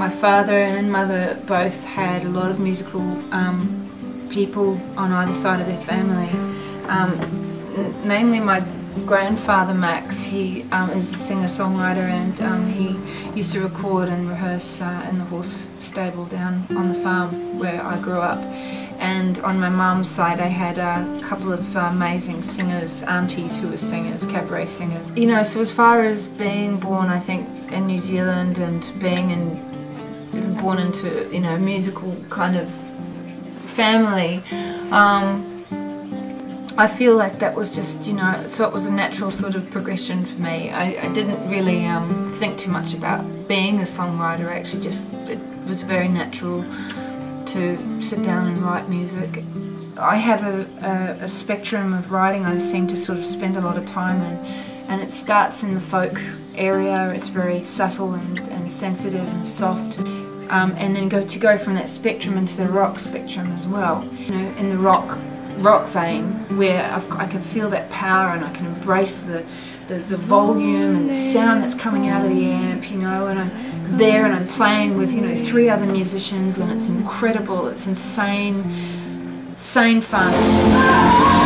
my father and mother both had a lot of musical um, people on either side of their family. Um, namely, my grandfather Max, he um, is a singer-songwriter and um, he used to record and rehearse uh, in the horse stable down on the farm where I grew up. And on my mum's side I had a couple of amazing singers, aunties who were singers, cabaret singers. You know, so as far as being born I think in New Zealand and being in, born into, you know, musical kind of family, um, I feel like that was just, you know, so it was a natural sort of progression for me. I, I didn't really um, think too much about being a songwriter, I actually just, it was very natural to sit down and write music. I have a, a, a spectrum of writing I seem to sort of spend a lot of time in and it starts in the folk area, it's very subtle and, and sensitive and soft. Um, and then go to go from that spectrum into the rock spectrum as well. You know, in the rock rock vein where I've, i can feel that power and I can embrace the, the, the, volume and the sound that's coming out of the amp, you know, and I'm there and I'm playing with, you know, three other musicians and it's incredible, it's insane, insane fun.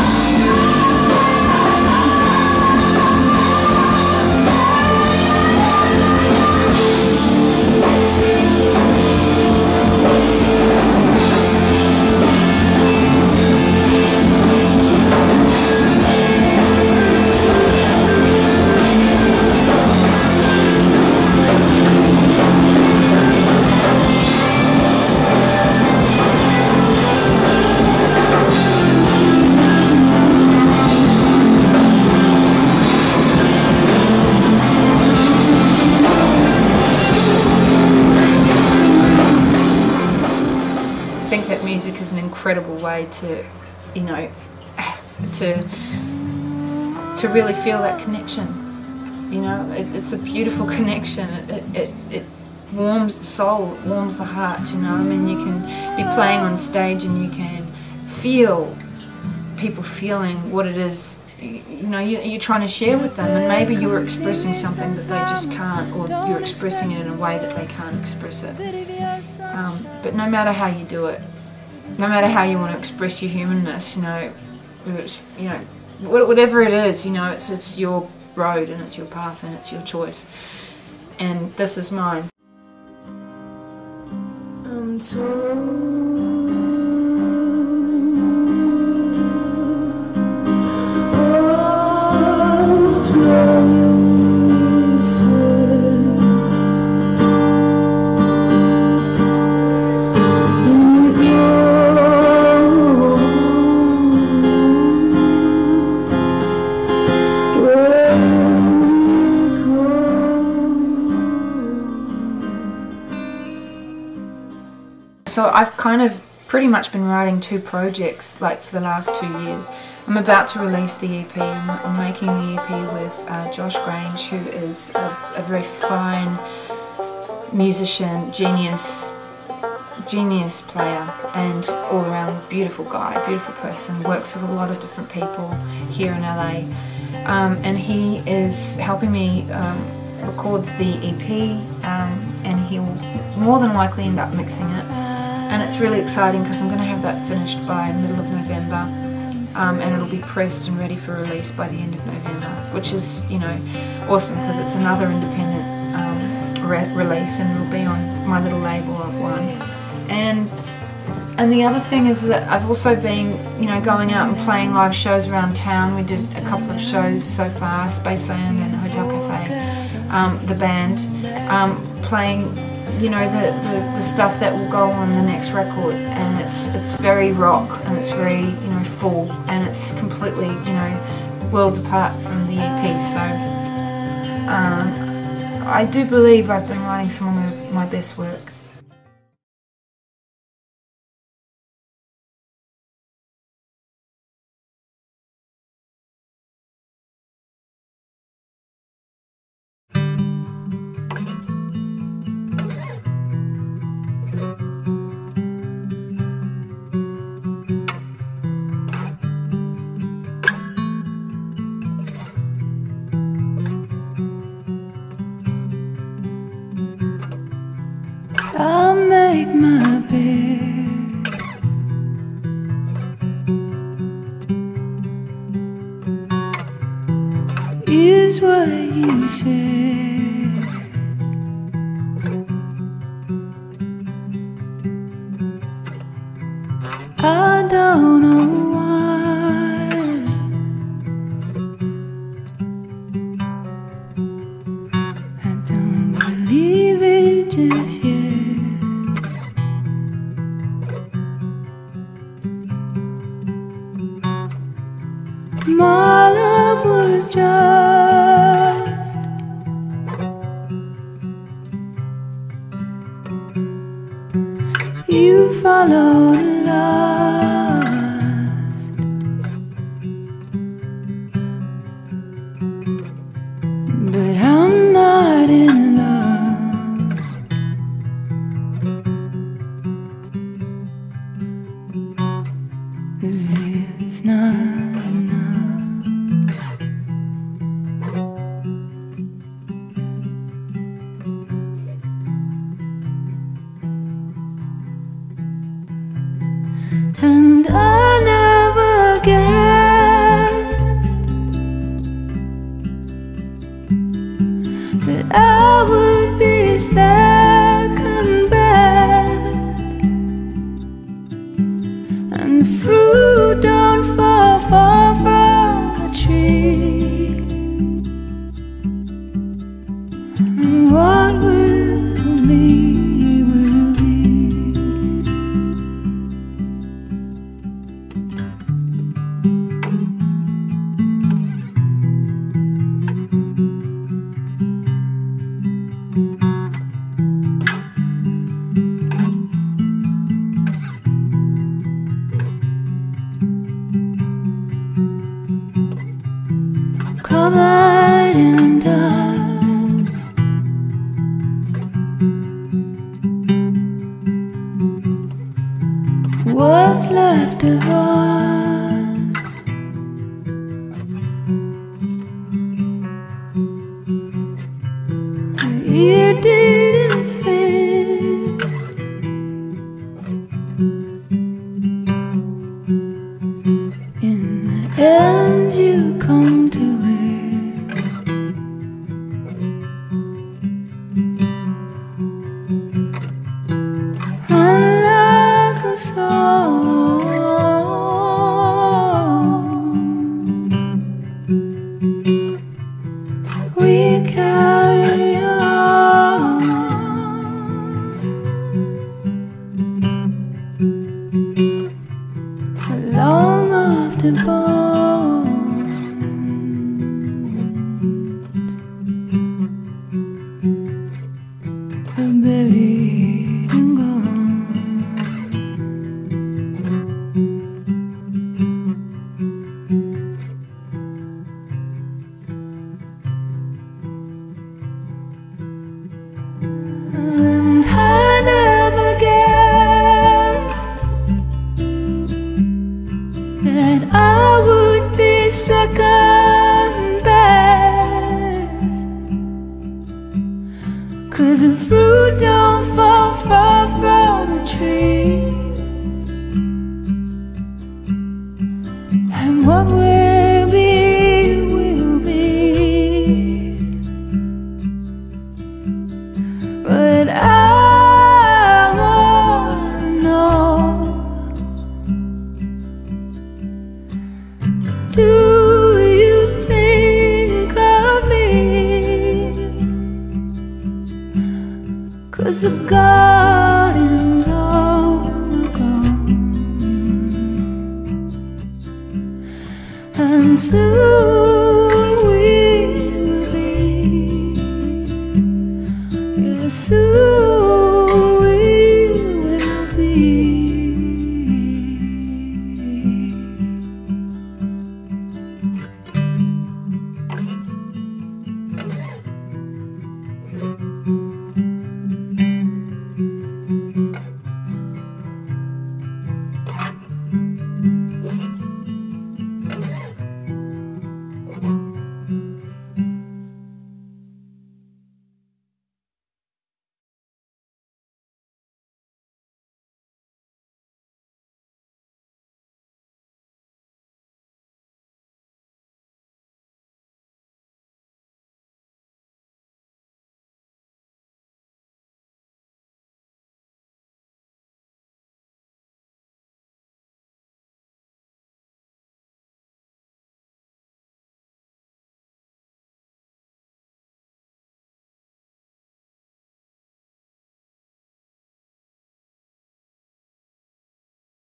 Way to, you know, to to really feel that connection. You know, it, it's a beautiful connection. It, it, it warms the soul, it warms the heart, you know. I mean, you can be playing on stage and you can feel people feeling what it is you know you, you're trying to share with them and maybe you're expressing something that they just can't or you're expressing it in a way that they can't express it um, but no matter how you do it no matter how you want to express your humanness, you know, it's, you know, whatever it is, you know, it's it's your road and it's your path and it's your choice. And this is mine. So I've kind of pretty much been writing two projects like for the last two years. I'm about to release the EP. I'm, I'm making the EP with uh, Josh Grange, who is a, a, very fine musician, genius, genius player, and all around beautiful guy, beautiful person. Works with a lot of different people here in LA, um, and he is helping me um, record the EP, um, and he'll more than likely end up mixing it and it's really exciting because I'm going to have that finished by middle of November um, and it'll be pressed and ready for release by the end of November which is you know awesome because it's another independent um, re release and it'll be on my little label of one and and the other thing is that I've also been, you know, going out and playing live shows around town. We did a couple of shows so far, Spaceland and Hotel Cafe, um, the band, um, playing you know the, the, the stuff that will go on the next record and it's it's very rock and it's very you know full and it's completely you know worlds apart from the EP so um, I do believe I've been writing some of my best work I'll make my bed. Is what you said. I don't My love was just And I never guessed that I would be second best, and fruit don't fall far from the tree. What's left of us? It didn't fit. In the end, buried and gone. And I never guessed that I would be Cause the garden's overgrown And soon